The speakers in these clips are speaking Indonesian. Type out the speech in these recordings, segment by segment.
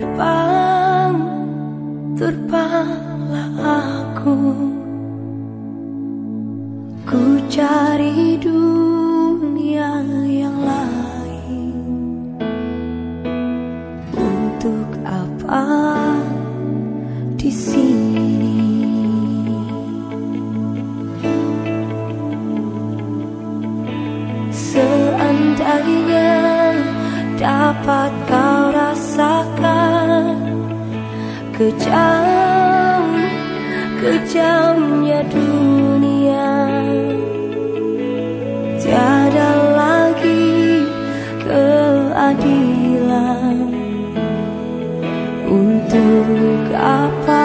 Terbang, terbanglah aku. Ku cari dunia yang lain. Untuk apa di sini? Seandainya dapat kau rasakan Kejam, kejamnya dunia. Tiada lagi keadilan Untuk apa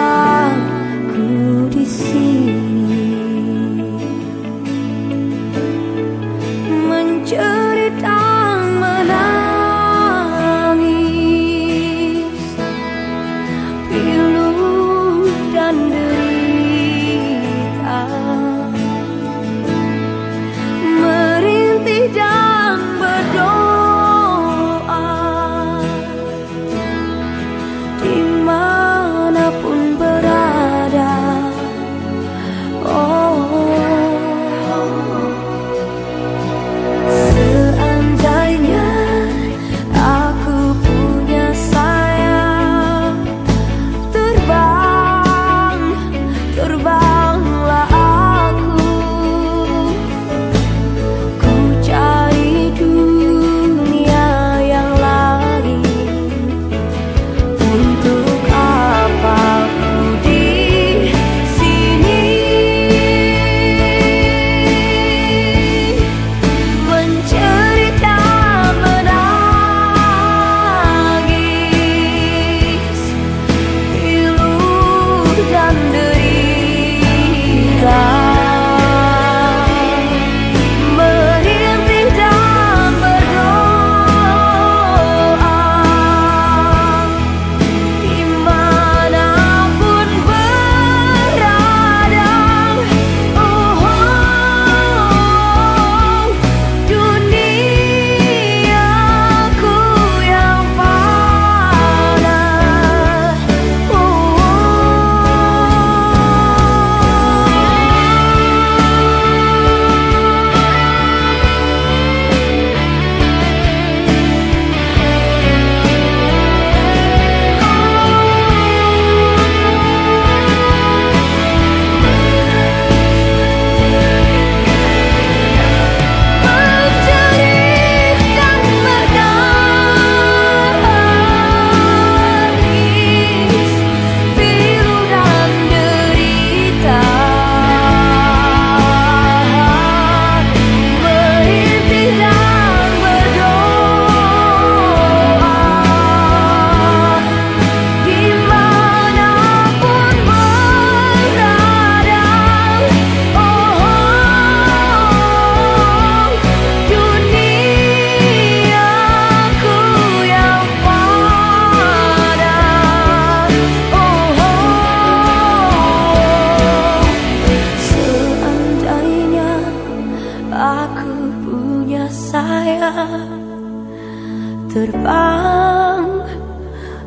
terbang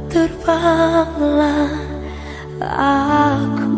terbanglah aku.